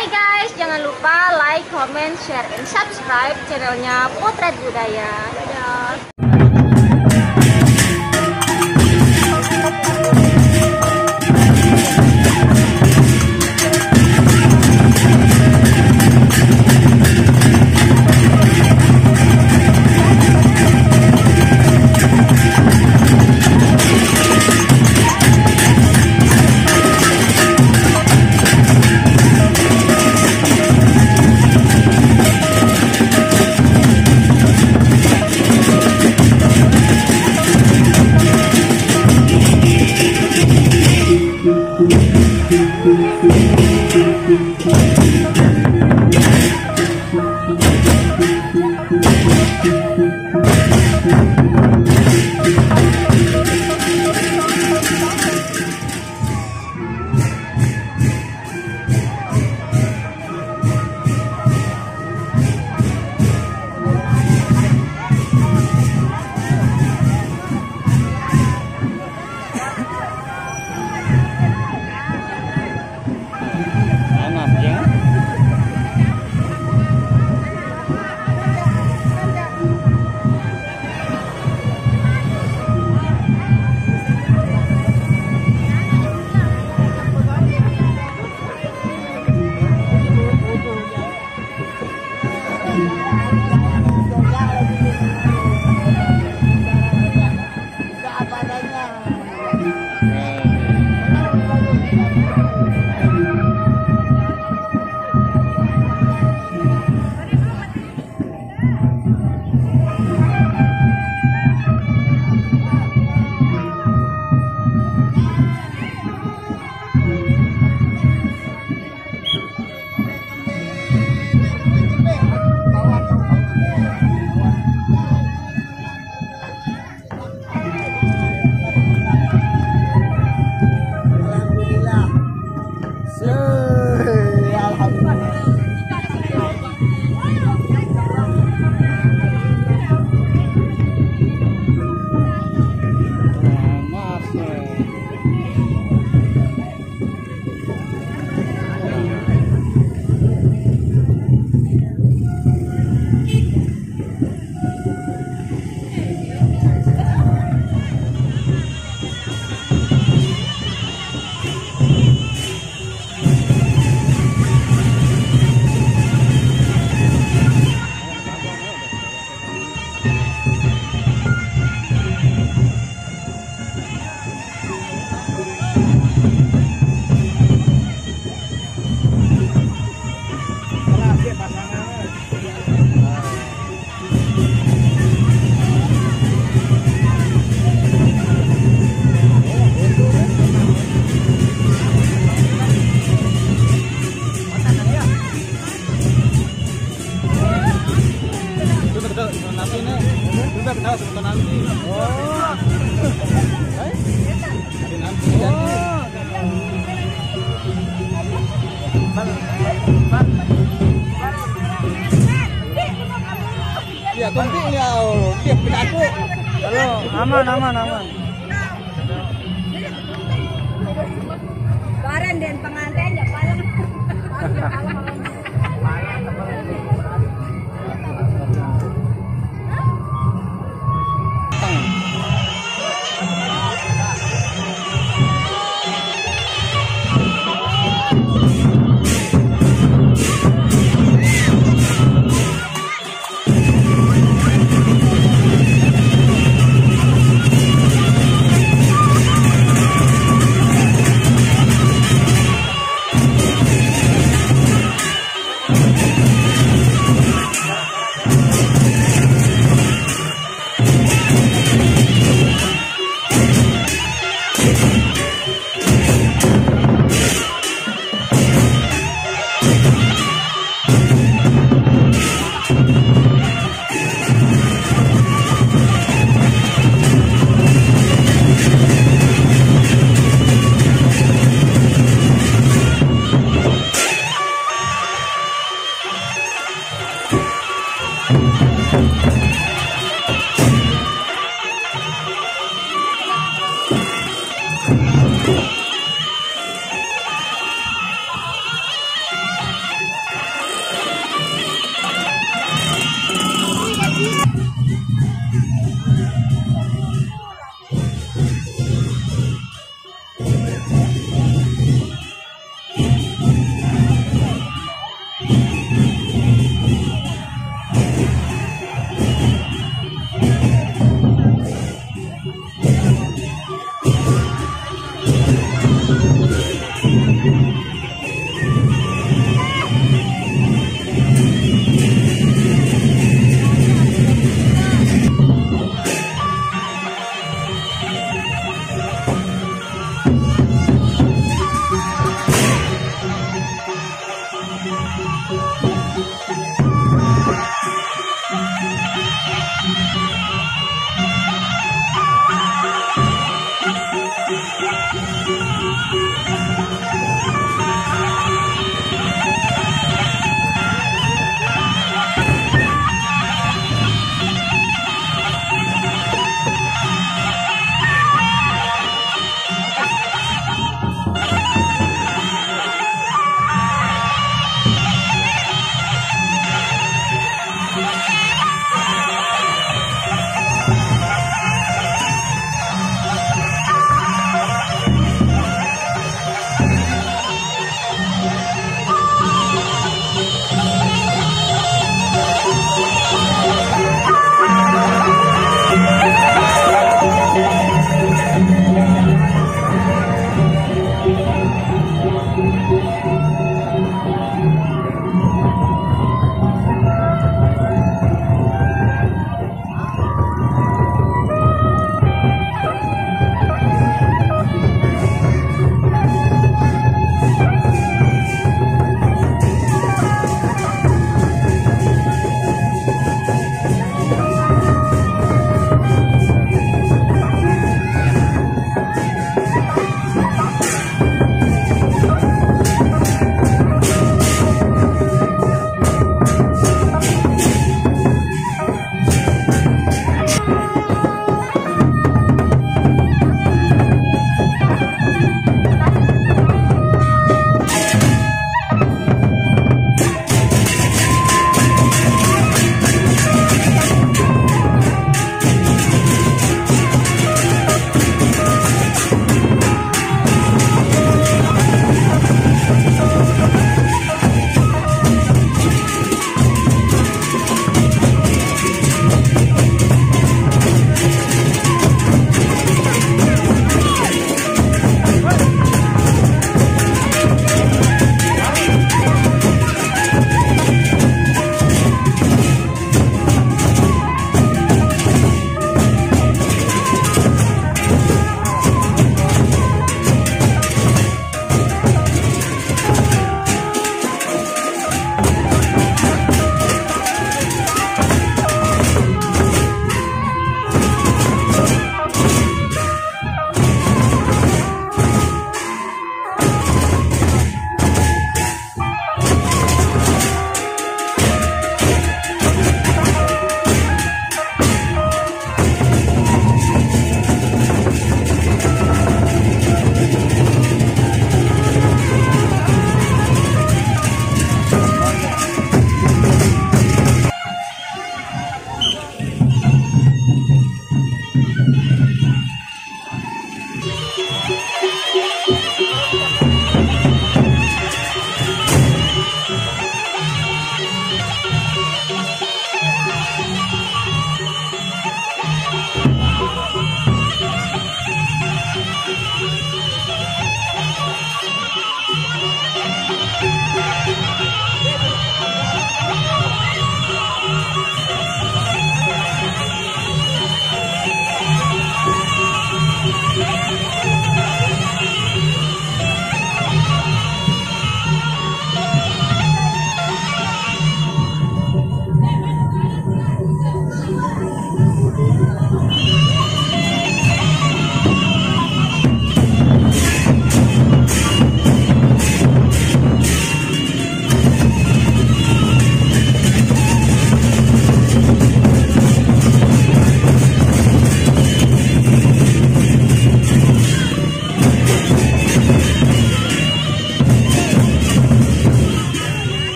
Hai guys, jangan lupa like, comment, share, and subscribe channelnya Potret Budaya. Dadah. Ya. Kunti ya. Tiap punya aku. Halo, aman aman aman. Karen dan pengantin ya paling.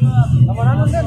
Namoraron de él,